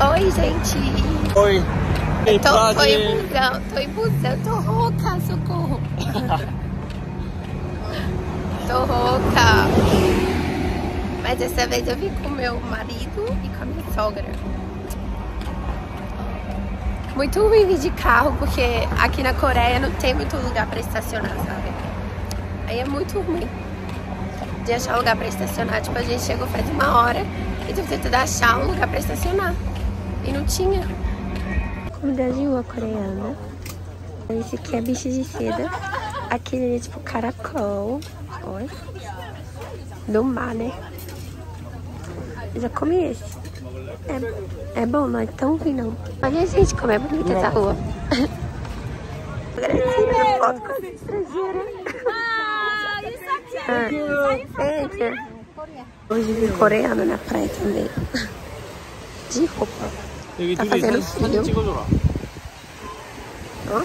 Oi, gente. Oi. Tô, tô em busão, tô em busão, tô rouca, socorro. tô rouca. Mas dessa vez eu vim com meu marido e com a minha sogra. Muito ruim vir de carro, porque aqui na Coreia não tem muito lugar pra estacionar, sabe? Aí é muito ruim de achar lugar pra estacionar. Tipo, a gente chegou faz uma hora e tô tentando achar um lugar pra estacionar. E não tinha. Comida de rua coreana. Esse aqui é bicho de seda. Aquele é tipo caracol. Olha. Do mar, né? Eu já comi esse. É, é bom, não é tão ruim não. Olha, gente, como é bonita essa rua. Gracinha, foto com estrangeira. Ah, gente. Hoje vi coreano na praia também. De roupa. 여기 다 둘이 가세요, 사진, 비디오? 사진 찍어줘라. 어?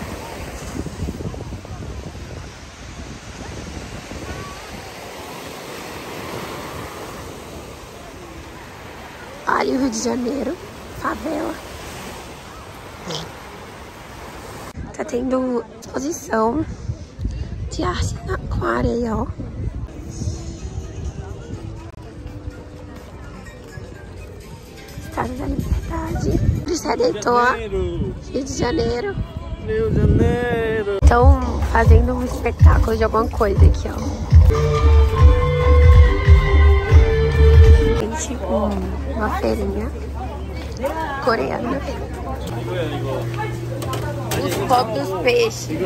Olha o Rio de Janeiro, favela. Tá tendo exposição de arte na- com areia, ó. até deitou. Rio de Janeiro. Rio de Janeiro. Estão fazendo um espetáculo de alguma coisa aqui, ó. Tem tipo uma feirinha coreana. Os copos dos peixes.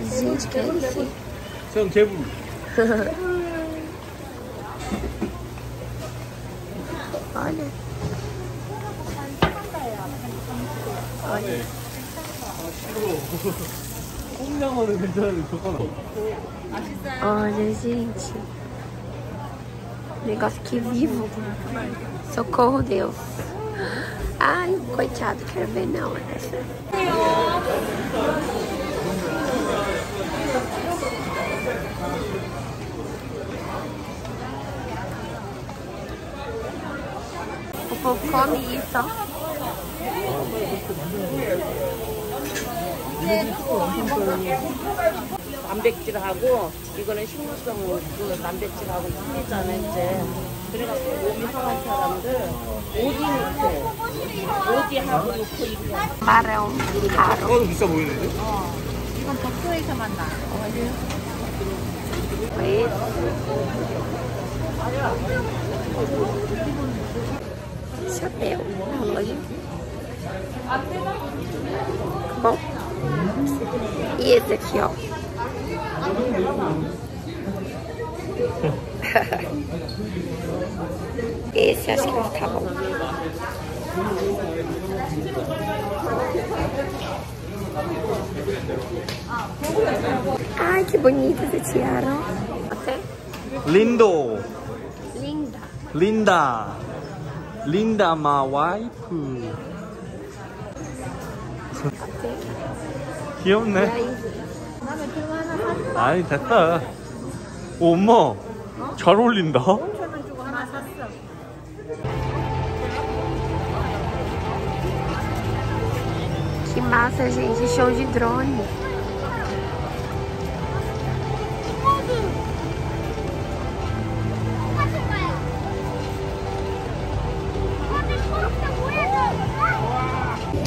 Gente, que é isso? Você não Olha. Olha. Olha, gente. Negócio que vivo. Socorro, Deus. Ai, coitado, quero ver não. Essa. Come isso, ó. 단백질하고 이거는 식물성 그 단백질하고 풀리잖아 이제 그래갖고 몸이 상한 사람들 오지 넣고 오지하고 넣고 이렇게 caro. 아까도 비싸 보이는데? 이건 도쿄에서만 나 Esse. Chapéu na loja. Bom. E esse aqui, ó. Esse acho que vai ficar bom. Ai, que bonita essa tiara. 린도. linda. 린다. 마 와이프. E 귀엽네. 아니 됐다. 오, 엄마. 잘 어울린다. Que massa, gente. Show de drone.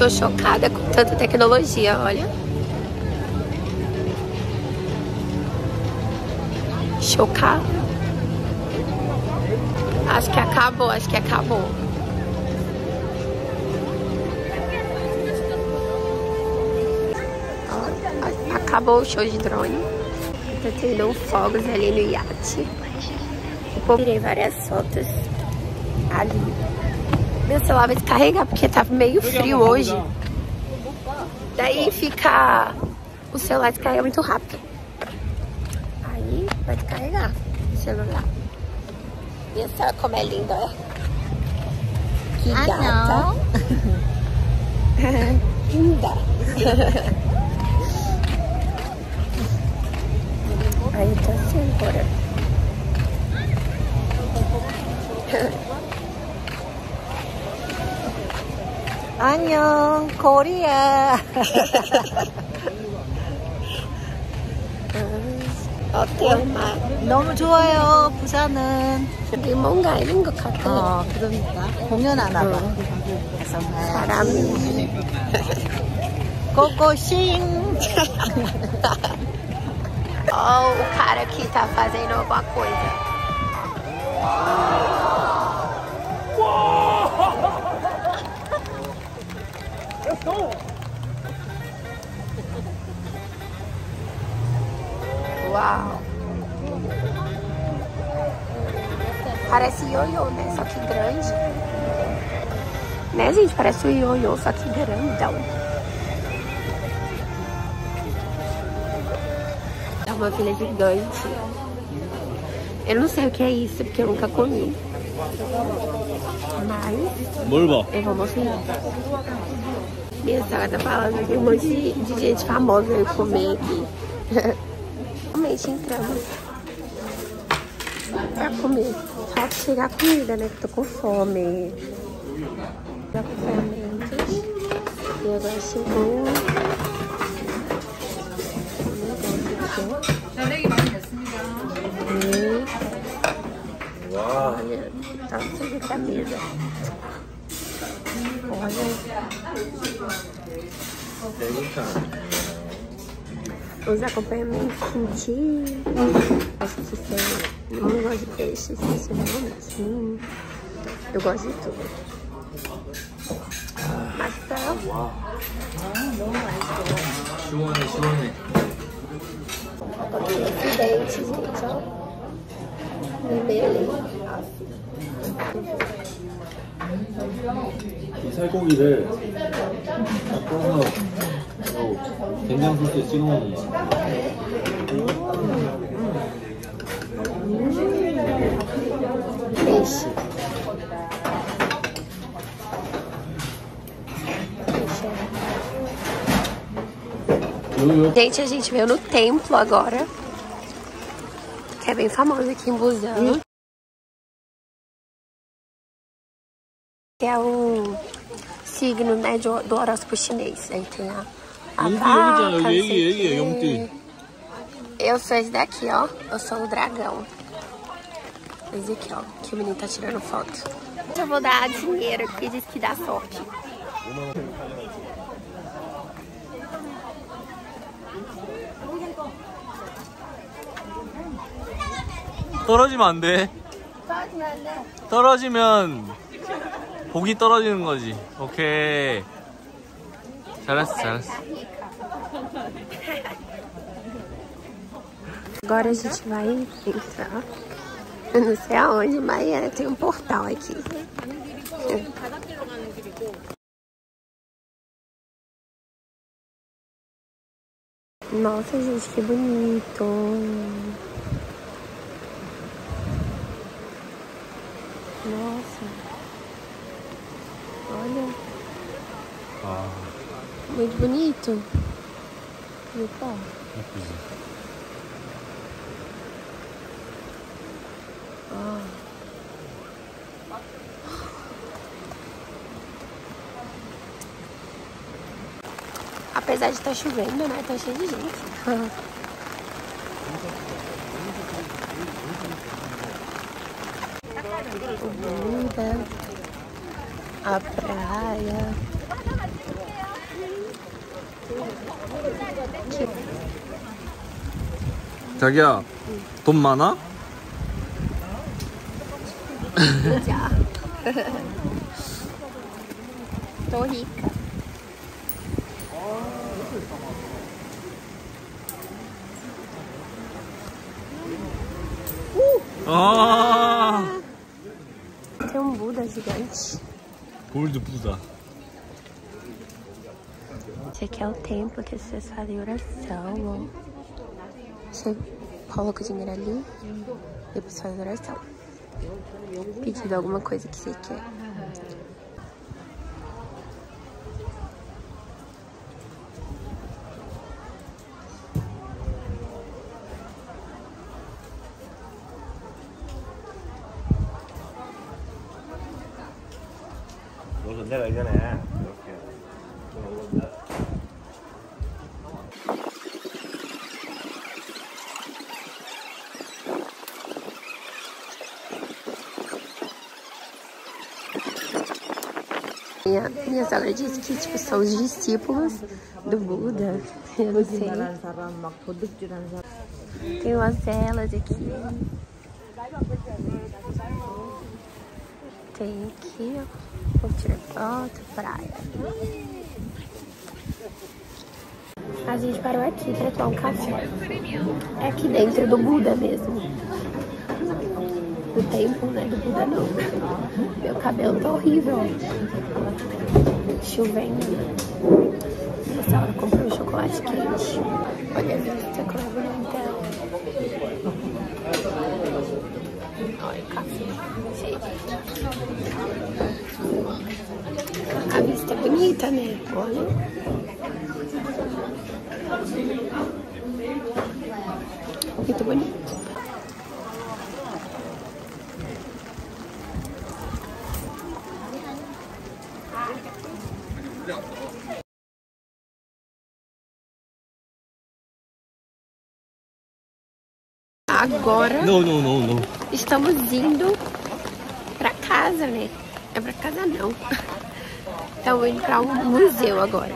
Tô chocada com tanta tecnologia, olha. Chocada. Acho que acabou, acho que acabou. Acabou o show de drone. Tá tendo fogos ali no iate. Tirei várias fotos ali. Meu celular vai descarregar porque tava meio frio hoje. Daí fica. O celular descarrega muito rápido. Aí vai descarregar o celular. E essa como é linda, olha. Que Ah, gata. linda. Aí tá assim agora. 안녕, 코리아. 어때요, 엄마? 너무 좋아요, 부산은. 여기 뭔가 있는 것 같아. 어, 그러니까. 공연하나 봐. 그래서 사람이. 고고싱. Tá fazendo alguma coisa. Uau! Parece ioiô, né? Só que grande. Né, gente? Parece o ioiô, só que grandão. É uma filha gigante. Eu não sei o que é isso, porque eu nunca comi. Mas 뭘 봐? eu vou mostrar. Minha sogra tá falando que um monte de, de gente famosa veio comer aqui. Realmente entramos pra comer. Falta chegar a comida, né? Que tô com fome. Acompanhamentos. E agora chegou. E olha, tá sem camisa. Olha Os acompanhamentos kimchi. Acho que são. Eu não gosto de peixe, esqueci o nome. Sim. Eu gosto de tudo. Maçã. 시원해 시원해. Esse dente, gente, ó. Vermelho. 이 살코기를 딱 꺼서 어, 된장 소스에 찍어 먹는 거. Peixe. Peixe. 요요 Gente, a gente veio no templo agora. Que é bem famoso aqui em Busan. é o signo né, do, do horóscopo chinês. Aí tem a, a 용띠 vaca, 여기잖아. não 여기 sei 얘기 얘기해 o 용띠. quê. Eu sou esse daqui, ó. Eu sou o dragão. Esse aqui, ó. Que o menino tá tirando foto. Eu vou dar dinheiro aqui, diz que dá sorte. 떨어지면 안 돼. 떨어지면 복이 떨어지는 거지. 오케이. 잘했어 잘했어. Agora a gente vai entrar. Eu não sei aonde, mas é, tem um portal aqui. 바닷길로 가는 길이고. Nossa, gente, que bonito. Nossa. Olha. Ah. Muito bonito. E o pó? Ah. Apesar de estar tá chovendo, né? Tá cheio de gente. o a praia. 자기야, 돈 많아? 보자. 도희. 오! 아! 대원 뭐다, 지금. 부자. Esse aqui é o templo que vocês fazem oração. Você coloca o dinheiro ali, depois faz oração. Pedindo alguma coisa que você quer. minha, minha sogra disse que tipo, são os discípulos do Buda. Eu não sei. Tem umas telas aqui. Tem aqui, ó. Vou tirar foto, praia. A gente parou aqui pra tomar um café. É aqui dentro do Buda mesmo. Do templo, né? Do Buda não. Meu cabelo tá horrível. Chovendo. Essa hora comprou um chocolate quente. Olha a vista é bonita. Olha o café. A vista é bonita, né? Olha. Muito bonito. Agora No, no, no, no. estamos indo pra casa, né? É pra casa não. Estamos indo pra um museu agora.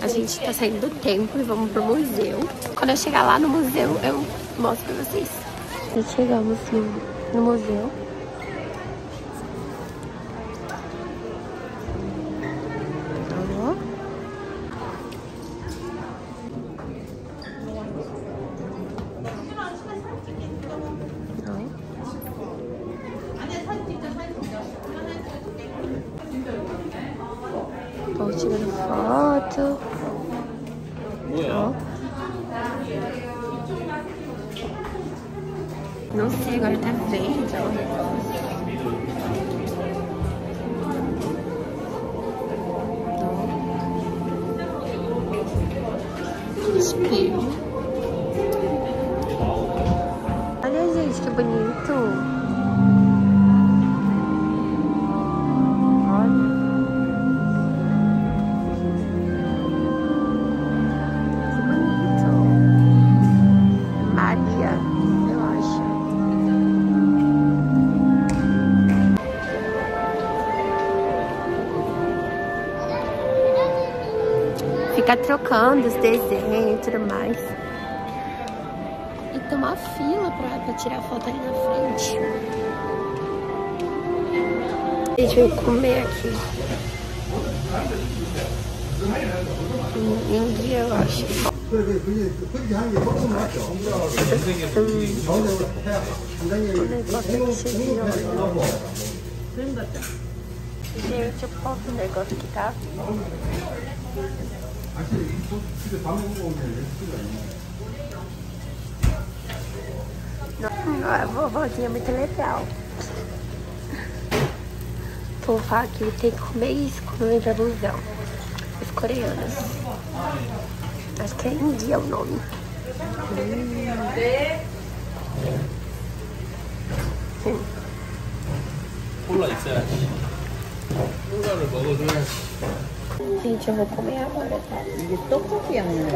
A gente tá saindo do templo e vamos pro museu. Quando eu chegar lá no museu, eu mostro pra vocês. Já chegamos no, no museu. Tô tirando foto. Ó. Não sei, agora tá verde, ó. ficar trocando os desenhos e tudo mais. E tem uma fila pra, pra tirar foto ali na frente. Deixa eu comer aqui. Ninguém eu acho. Gente, eu posso um negócio que tá. 집에 밥 먹고 오면 Não, a vovozinha é muito legal. Vou falar que tem que comer isso quando vem pra busão. Os coreanos. Acho que é India o nome. 콜라 있어야지. 콜라를 먹어줘야지. Gente, eu vou comer agora, tá? Eu tô confiando. Né?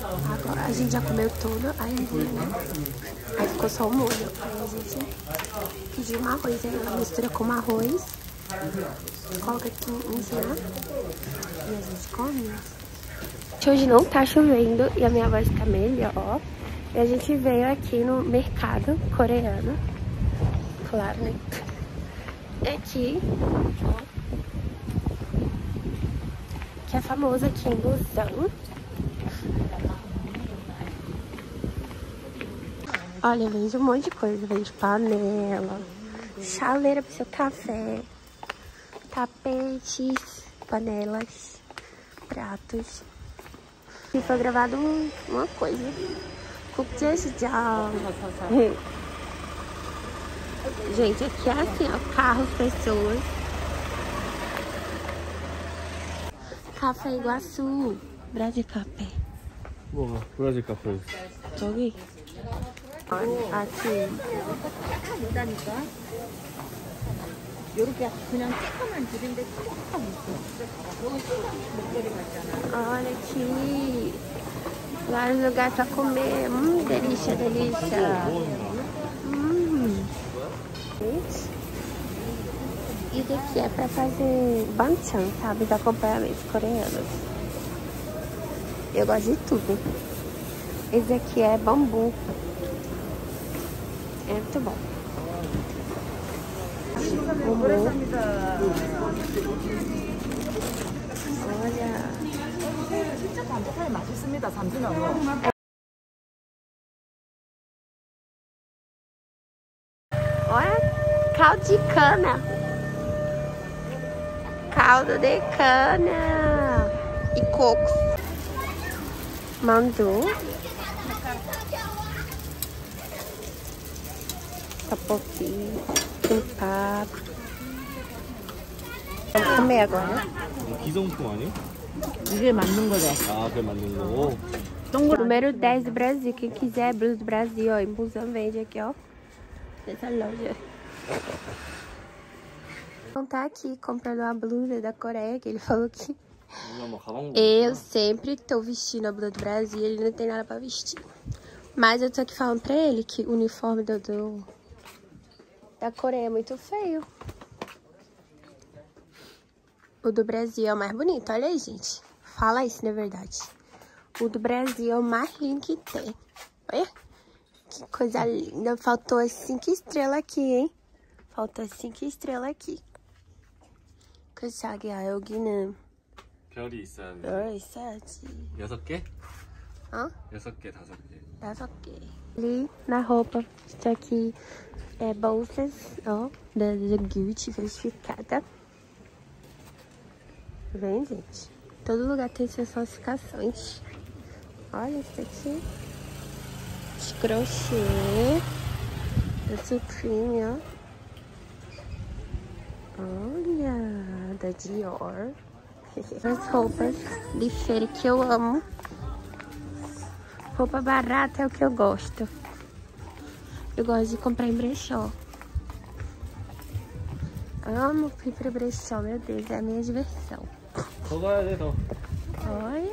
Agora a gente já comeu tudo, né? Aí ficou só o molho. Aí a gente pediu um arroz, aí ela mistura com arroz, coloca aqui em cima e a gente come. Hoje não tá chovendo e a minha voz fica melhor. E a gente veio aqui no mercado coreano. Claro, né? Aqui. Que é famoso aqui em Busan. Olha, vende um monte de coisa. Vende panela, chaleira pro seu café, tapetes, panelas, pratos. E foi gravado um- uma coisa. 국제시장. Gente, aqui é assim, ó. Carros, pessoas. Café Iguaçu. Brasil Café. 뭐가 브라질 카페 저기. 아침. 못하니까. 요렇게 그냥 쬐까만 줄인데 조금 있어. 여기 목걸이 같잖아. Olha aqui. Vários lugares pra comer. Hum, delícia, delícia. Hum. Isso aqui é pra fazer banchan, sabe? Os acompanhamentos coreanos. Eu gosto de tudo. Esse aqui é bambu. É muito bom. Bambu. 네, 진짜 감자탕이 맛있습니다. 삼진하고. Olha, caldo de cana. Caldo de cana. E cocos. Mandu. Tapoqui. Kimbap. Vamos comer agora. Aqui são um pão, né? 이게 맞는 거래. 아 그게 맞는 거고 Número 10 do Brasil. Quem quiser, blusa do Brasil, ó. Em Busan vende aqui, ó. Nessa loja. Então tá aqui comprando uma blusa da Coreia, que ele falou que 누나 뭐 가방 eu sempre tô vestindo a blusa do Brasil, ele não tem nada pra vestir. Mas eu tô aqui falando pra ele que o uniforme do, do- da Coreia é muito feio. O do Brasil é o mais bonito, olha aí, gente. Fala isso, na verdade. O do Brasil é o mais lindo que tem. Olha. Que coisa linda. Faltou as cinco estrelas aqui, hein? Faltou as cinco estrelas aqui. 그 자기야 여기는 별이 있어야 돼 별 있어야지. 여섯 개? 어? 여섯 개 다섯 개 Daço ok. Ali na roupa, está aqui é, bolsas, ó, da, da Gucci falsificada. Vendo, gente? Todo lugar tem suas falsificações. Olha isso aqui. De crochê. Da Supreme, ó. Olha, da Dior. As roupas de feira que eu amo. Roupa barata é o que eu gosto. Eu gosto de comprar em brechó. Amo ir pra brechó, meu Deus, é a minha diversão. 더 가야 돼더 Olha.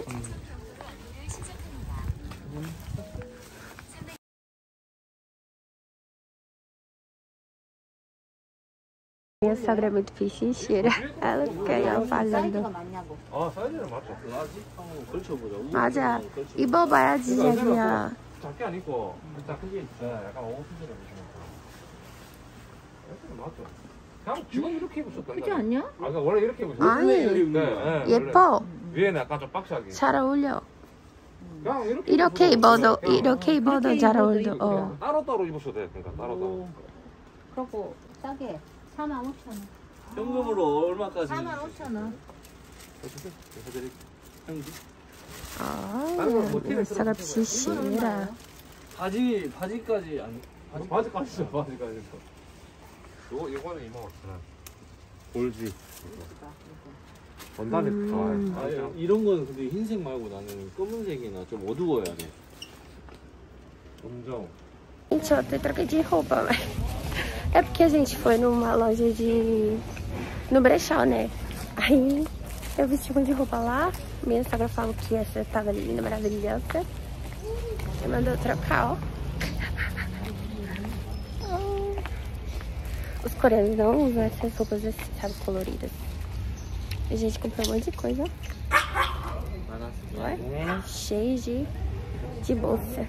Minha sogra é muito pichicheira. Ela fica aí ó, falando. 맞냐고. 아 사이즈는 맞죠? 라지? 한번 걸쳐보자 맞아. 입어봐야지, 자기야. 작게 안 입고 딱 크게 입자 약간 오픈처럼 입으면 맞죠? 그냥 지금 이렇게 입으셨다 그렇지 않냐? 아 그러니까 원래 이렇게 입으셨어 아니. 네, 네, 예뻐. 원래. 위에는 약간 좀 박시하게 잘 어울려. 그냥 이렇게 이렇게 입어도, 돼요. 이렇게 입어도 잘 어울려. 어. 그냥 따로 따로 입으셔도 돼요 그러니까 따로 따로 그리고 싸게 4만 5천 원. 현금으로 얼마까지 4만 5천 원. minha sogra pichicheira. 바지 바지까지 안 바지 바지까지죠 바지까지 요거 요거는 2만 5천 원 골지 원단이 음. 좋아요 아, 이런 거는 근데 흰색 말고 나는 검은색이나 좀 어두워야 돼 검정 Gente, eu até troquei de roupa, mas... É porque a gente foi numa loja de... No brechó, né? Aí eu vesti um monte de roupa lá. Minha sogra falou que essa tava linda, maravilhosa. E mandou trocar, ó. Os coreanos não usam essas roupas assim, sabe, coloridas. A gente comprou um monte de coisa. Cheio de, de bolsa.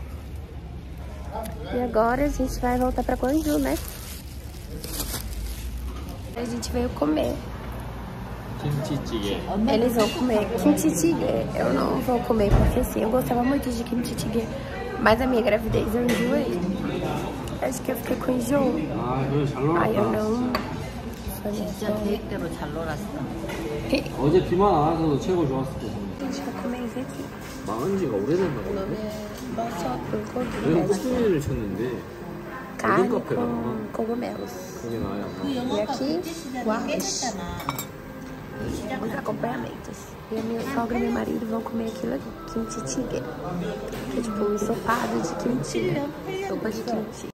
E agora a gente vai voltar pra Guangzhou, né? A gente veio comer. Kimchi Eles vão comer kimchi jjigae. Eu não vou comer porque assim, eu gostava muito de kimchi jjigae. Mas a minha gravidez eu enjoei. Acho que eu fiquei com enjoo. 아 그래 잘 Aí eu 놀았다 não... 진짜 계획대로 잘 놀았어. 어제 비만 안 와서도 최고 좋았을 것 A gente vai comer isso aqui. 망한 지가 오래됐나 O 봐 nome é Nossa Bulgogi. 저희가 꽃순이를 쳤는데 Carne 카페가 com cogumelos. 그게 나아요 E aqui, o arroz. Os acompanhamentos. E a minha sogra e meu marido vão comer aquilo ali, kimchi jjigae. Que é tipo um ensopado de kimchi. Sopa de kimchi.